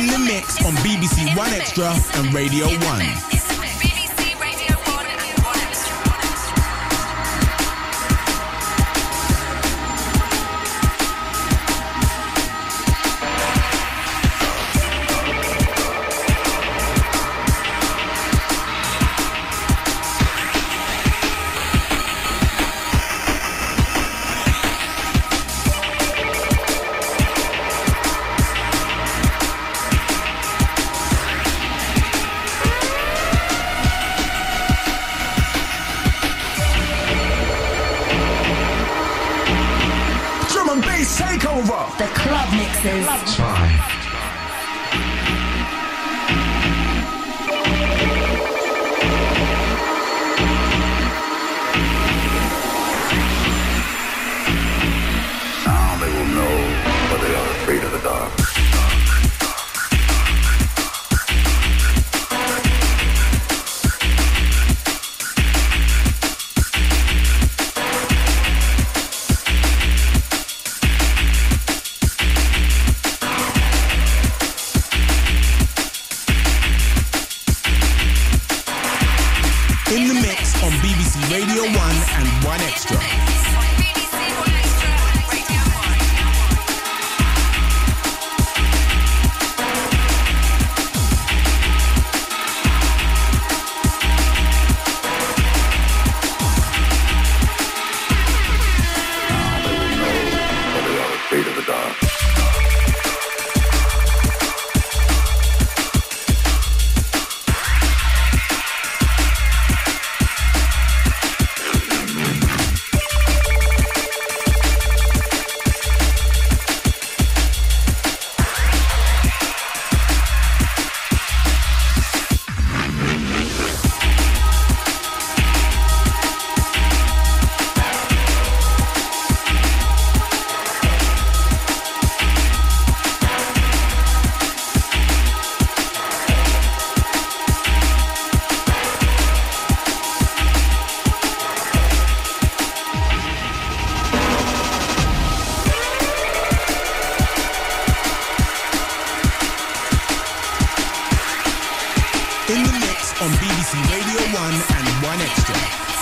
In the mix on BBC 1Xtra and Radio 1. In the mix on BBC Radio 1 and 1Xtra. 1Xtra.